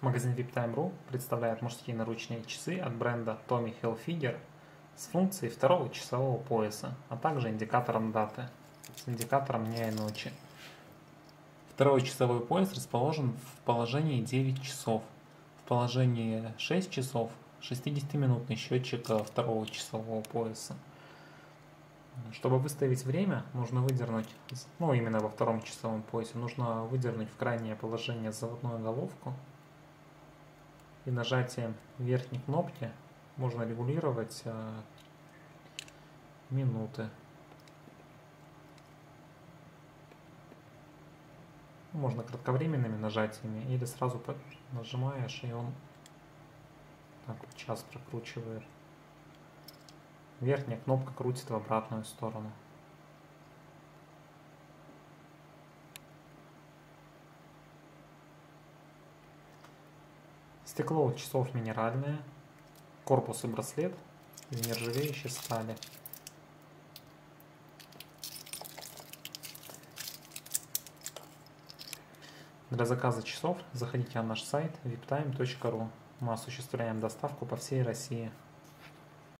Магазин VIPTime.ru представляет мужские наручные часы от бренда Tommy Hilfiger с функцией второго часового пояса, а также индикатором даты с индикатором дня и ночи. Второй часовой пояс расположен в положении 9 часов. В положении 6 часов 60-минутный счетчик второго часового пояса. Чтобы выставить время, нужно выдернуть, ну именно во втором часовом поясе, нужно выдернуть в крайнее положение заводную головку и нажатием верхней кнопки можно регулировать э, минуты. Можно кратковременными нажатиями или сразу нажимаешь и он так вот час прокручивает. Верхняя кнопка крутит в обратную сторону. Стекло часов минеральное. Корпус и браслет из нержавеющей стали. Для заказа часов заходите на наш сайт viptime.ru. Мы осуществляем доставку по всей России.